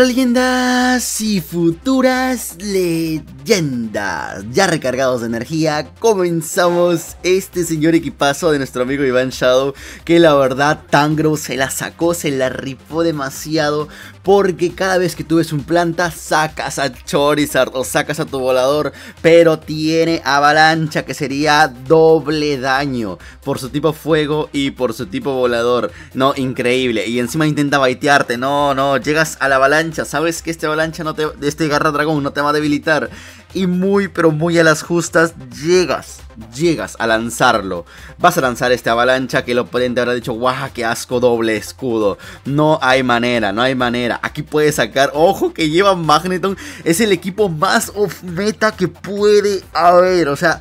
Hola leyendas y futuras leyendas. Ya recargados de energía comenzamos este señor equipazo de nuestro amigo Iván Shadow Que la verdad Tangro se la sacó, se la rifó demasiado Porque cada vez que tú ves un planta sacas a Chorizard o sacas a tu volador Pero tiene avalancha que sería doble daño Por su tipo fuego y por su tipo volador. No, increíble. Y encima intenta baitearte, no, no, llegas a la avalancha sabes que este avalancha no te, este garra dragón no te va a debilitar y muy pero muy a las justas llegas, llegas a lanzarlo. Vas a lanzar este avalancha que el oponente habrá dicho, guau, qué asco doble escudo. No hay manera, no hay manera. Aquí puedes sacar, ojo que lleva Magneton, es el equipo más off meta que puede haber, o sea...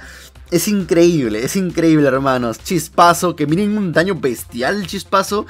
Es increíble, es increíble hermanos. Chispazo, que miren un daño bestial chispazo.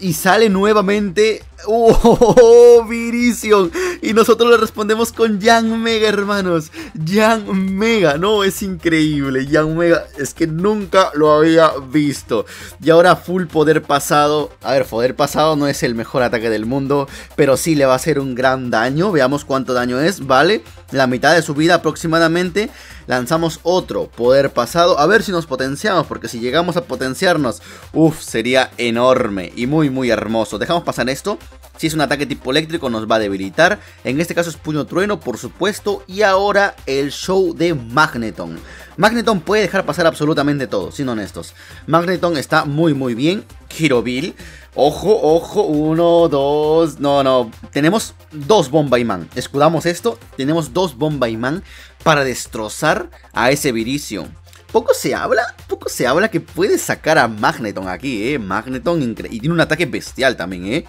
Y sale nuevamente. ¡Oh! Virizion. Y nosotros le respondemos con Yang Mega, hermanos. Yang Mega. No, es increíble. Yang Mega. Es que nunca lo había visto. Y ahora full poder pasado. A ver, poder pasado no es el mejor ataque del mundo. Pero sí le va a hacer un gran daño. Veamos cuánto daño es. Vale. La mitad de su vida aproximadamente. Lanzamos otro poder pasado. A ver si nos potenciamos. Porque si llegamos a potenciarnos. Uff, sería enorme. Y muy muy hermoso. Dejamos pasar esto. Si es un ataque tipo eléctrico nos va a debilitar. En este caso es puño trueno por supuesto. Y ahora el show de Magneton. Magneton puede dejar pasar absolutamente todo, siendo honestos. Magneton está muy muy bien. Kirovil. Ojo, ojo, uno, dos, no, no, tenemos dos Bomba Man. Escudamos esto, tenemos dos Bomba Man para destrozar a ese Viricio. Poco se habla, poco se habla que puede sacar a Magneton aquí, eh. Magneton y tiene un ataque bestial también, eh.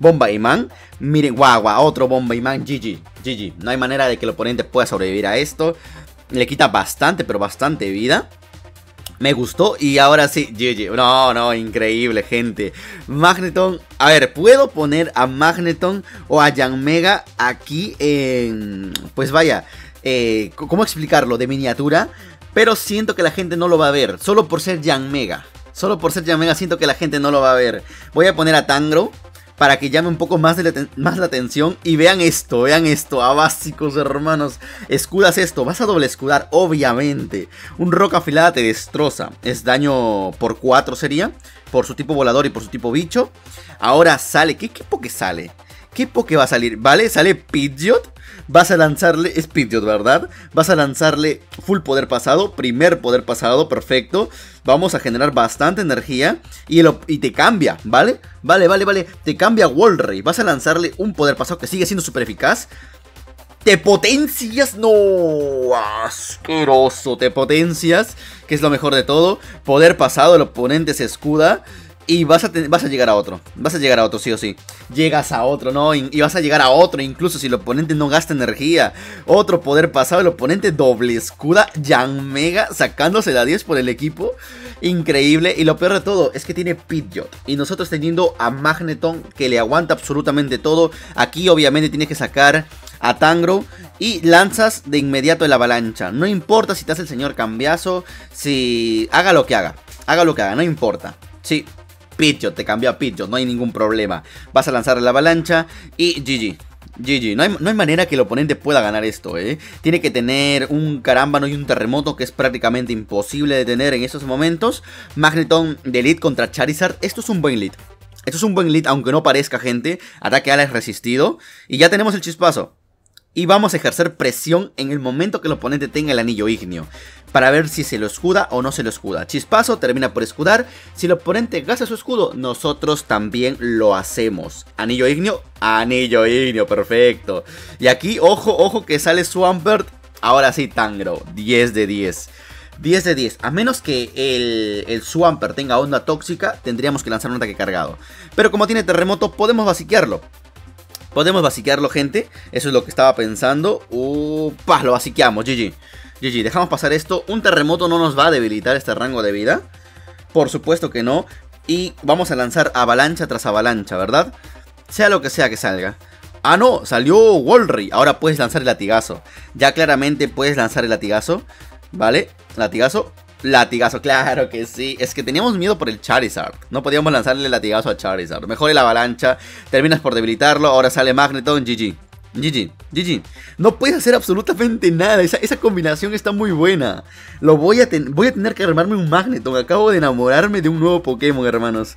Bomba Imán, miren, guau, otro Bomba Imán, GG, GG. No hay manera de que el oponente pueda sobrevivir a esto. Le quita bastante, pero bastante vida. Me gustó y ahora sí, GG. No, no, increíble, gente. Magneton. A ver, puedo poner a Magneton o a Yang Mega aquí en. Pues vaya. Eh, ¿Cómo explicarlo? De miniatura. Pero siento que la gente no lo va a ver. Solo por ser Yang Mega. Solo por ser Yang Mega siento que la gente no lo va a ver. Voy a poner a Tangro. Para que llame un poco más, de la, más la atención. Y vean esto, vean esto. A básicos hermanos. Escudas esto. Vas a doble escudar, obviamente. Un roca afilada te destroza. Es daño por 4 sería. Por su tipo volador y por su tipo bicho. Ahora sale. ¿Qué equipo que sale? ¿Qué Poké va a salir? ¿Vale? Sale Pidgeot. Vas a lanzarle, es Pidgeot, ¿verdad? Vas a lanzarle full poder pasado, primer poder pasado, perfecto. Vamos a generar bastante energía y, y te cambia, ¿vale? Vale, vale, vale. Te cambia Wallray. Vas a lanzarle un poder pasado que sigue siendo súper eficaz. Te potencias, no, asqueroso, te potencias, que es lo mejor de todo. Poder pasado, el oponente se escuda y vas a, vas a llegar a otro. Vas a llegar a otro, sí o sí. Llegas a otro, ¿no? Y, vas a llegar a otro, incluso si el oponente no gasta energía. Otro poder pasado, el oponente doble escuda. Yang Mega sacándose la 10 por el equipo. Increíble. Y lo peor de todo es que tiene Pidgeot. Y nosotros teniendo a Magneton que le aguanta absolutamente todo. Aquí obviamente tienes que sacar a Tangro y lanzas de inmediato el avalancha. No importa si te hace el señor cambiazo, si haga lo que haga, haga lo que haga, no importa. Sí, Pidgeot, te cambió a Pidgeot, no hay ningún problema. Vas a lanzar la avalancha y GG. GG, no hay, no hay, manera que el oponente pueda ganar esto, ¿eh? Tiene que tener un carámbano y un terremoto que es prácticamente imposible de tener en estos momentos. Magneton de lead contra Charizard, esto es un buen lead. Esto es un buen lead, aunque no parezca, gente. Ataque ala es resistido. Y ya tenemos el chispazo y vamos a ejercer presión en el momento que el oponente tenga el anillo ignio para ver si se lo escuda o no se lo escuda. Chispazo termina por escudar. Si el oponente gasta su escudo, nosotros también lo hacemos. Anillo ignio, anillo ignio, perfecto. Y aquí, ojo, ojo que sale Swampert. Ahora sí, Tangro, 10 de 10. 10 de 10. A menos que el, Swampert tenga onda tóxica, tendríamos que lanzar un ataque cargado. Pero como tiene terremoto, podemos basiquearlo. Podemos basiquearlo, gente. Eso es lo que estaba pensando. Upa, lo basiqueamos, GG. GG, dejamos pasar esto. Un terremoto no nos va a debilitar este rango de vida. Por supuesto que no. Y vamos a lanzar avalancha tras avalancha, ¿verdad? Sea lo que sea que salga. Ah, no, salió Walry. Ahora puedes lanzar el latigazo. Ya claramente puedes lanzar el latigazo. ¿Vale? Latigazo. Latigazo, claro que sí. Es que teníamos miedo por el Charizard. No podíamos lanzarle el latigazo a Charizard. Mejor el avalancha. Terminas por debilitarlo. Ahora sale Magneton. GG. GG, GG. No puedes hacer absolutamente nada. Esa, combinación está muy buena. Lo voy a, voy a tener que armarme un Magneton. Acabo de enamorarme de un nuevo Pokémon, hermanos.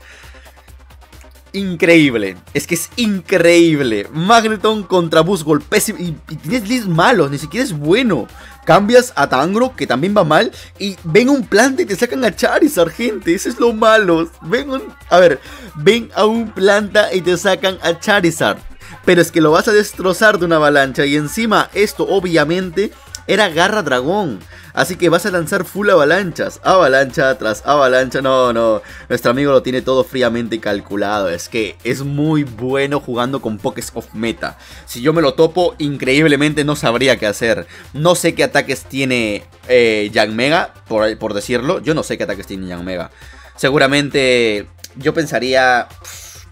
Increíble. Es que es increíble. Magneton contra Buzzgol. Pésimo. Y, tienes list malos. Ni siquiera es bueno. Cambias a Tangro, que también va mal. Y ven un planta y te sacan a Charizard, gente. Eso es lo malo. Ven un. A ver. Ven a un planta y te sacan a Charizard. Pero es que lo vas a destrozar de una avalancha. Y encima, esto obviamente era Garra Dragón. Así que vas a lanzar full avalanchas. Avalancha tras avalancha. No, no. Nuestro amigo lo tiene todo fríamente calculado. Es que es muy bueno jugando con Pokés of Meta. Si yo me lo topo, increíblemente no sabría qué hacer. No sé qué ataques tiene eh, Mega, por, por decirlo. Yo no sé qué ataques tiene Yang Mega. Seguramente yo pensaría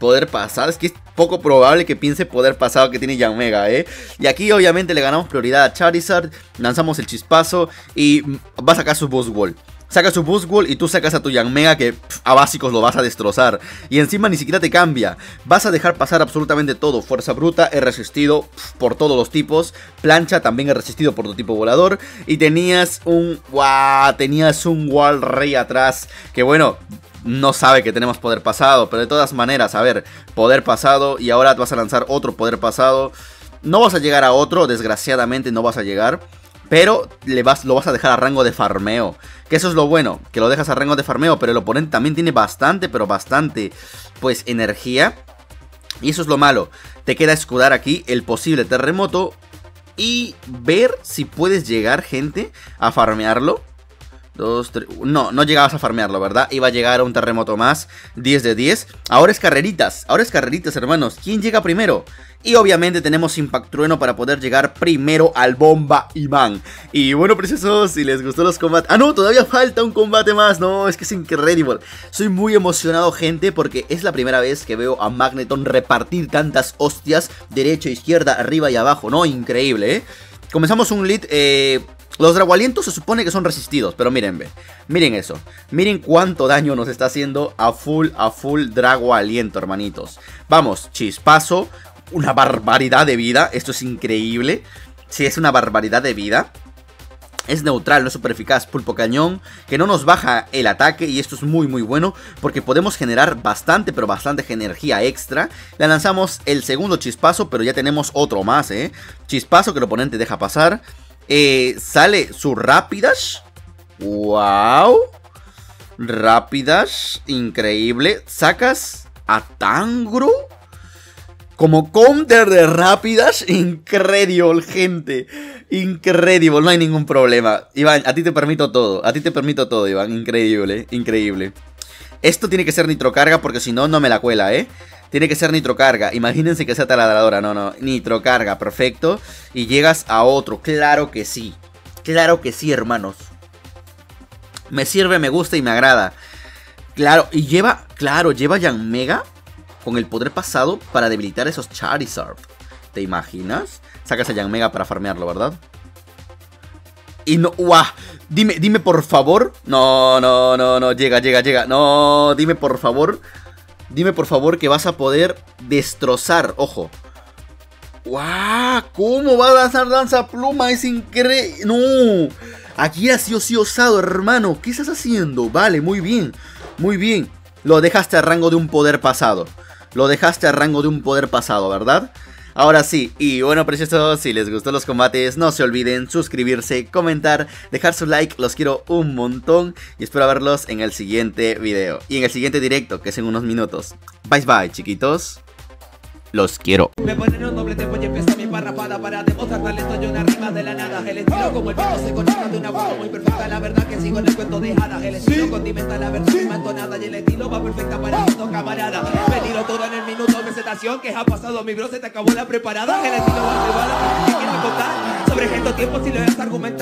poder pasar. Es que es poco probable que piense poder pasado que tiene Yang Mega, ¿eh? Y aquí obviamente le ganamos prioridad a Charizard, lanzamos el chispazo y va a sacar su Boss Wall. Saca su Boost Wall y tú sacas a tu Yang Mega que a básicos lo vas a destrozar. Y encima ni siquiera te cambia. Vas a dejar pasar absolutamente todo. Fuerza bruta, he resistido por todos los tipos. Plancha también he resistido por tu tipo volador. Y tenías un... ¡Wow! Tenías un Wall Rey atrás. Que bueno, no sabe que tenemos poder pasado. Pero de todas maneras, a ver, poder pasado y ahora vas a lanzar otro poder pasado. No vas a llegar a otro, desgraciadamente no vas a llegar. Pero le vas, lo vas a dejar a rango de farmeo. Que eso es lo bueno, que lo dejas a rango de farmeo. Pero el oponente también tiene bastante, pero bastante, pues, energía. Y eso es lo malo. Te queda escudar aquí el posible terremoto. Y ver si puedes llegar, gente, a farmearlo. Dos, No, no llegabas a farmearlo, ¿verdad? Iba a llegar a un terremoto más. 10 de 10. Ahora es carreritas. Ahora es carreritas, hermanos. ¿Quién llega primero? Y obviamente tenemos Impact Trueno para poder llegar primero al Bomba Iván. Y bueno, preciosos, si les gustó los combates... Ah, no, todavía falta un combate más. No, es que es increíble. Soy muy emocionado, gente, porque es la primera vez que veo a Magneton repartir tantas hostias. Derecha, izquierda, arriba y abajo. No, increíble, ¿eh? Comenzamos un lead... Eh, los dragualientos se supone que son resistidos, pero miren, ve. Miren eso. Miren cuánto daño nos está haciendo a full, a full dragualiento, hermanitos. Vamos, chispazo. Una barbaridad de vida. Esto es increíble. Sí, es una barbaridad de vida. Es neutral, no es super eficaz, pulpo cañón, que no nos baja el ataque y esto es muy muy bueno porque podemos generar bastante, pero bastante energía extra. Le lanzamos el segundo chispazo, pero ya tenemos otro más, ¿eh? Chispazo que el oponente deja pasar. Eh, sale su Rapidash. ¡Wow! Rapidash, increíble. Sacas a Tangro. Como counter de Rapidash, increíble, gente. Increíble, no hay ningún problema. Iván, a ti te permito todo. A ti te permito todo, Iván. Increíble, increíble. Esto tiene que ser nitrocarga porque si no, no me la cuela, ¿eh? Tiene que ser nitrocarga. Imagínense que sea taladradora. No, no. Nitrocarga, perfecto. Y llegas a otro. Claro que sí. Claro que sí, hermanos. Me sirve, me gusta y me agrada. Claro, y lleva, claro, lleva Yang Mega con el poder pasado para debilitar esos Charizard. ¿Te imaginas? Sacas a Yang Mega para farmearlo, ¿verdad? Y no, ¡guau! Dime, dime por favor. No, no, no, no, llega, llega, llega. No, dime por favor Dime por favor que vas a poder destrozar. Ojo. ¡Guau! ¿Cómo va a lanzar lanza pluma? Es increíble. ¡No! Aquí ha sido sí osado, hermano. ¿Qué estás haciendo? Vale, muy bien. Muy bien. Lo dejaste a rango de un poder pasado. Lo dejaste a rango de un poder pasado, ¿verdad? Ahora sí, y bueno preciosos, si les gustó los combates, no se olviden suscribirse, comentar, dejar su like, los quiero un montón y espero verlos en el siguiente video y en el siguiente directo, que es en unos minutos. Bye bye, chiquitos. Los quiero. Me para demostrar talento y una rima de la nada. El estilo como el pelo se conecta de una forma muy perfecta. La verdad que sigo en el cuento de hadas. El estilo condimenta la versión entonada y el estilo va perfecta para esto, camarada. Me tiro todo en el minuto de presentación que ha pasado mi bro, se te acabó la preparada. El estilo va a llevar ¿qué quiero contar? Sobre estos tiempos si lo vas a argumentar.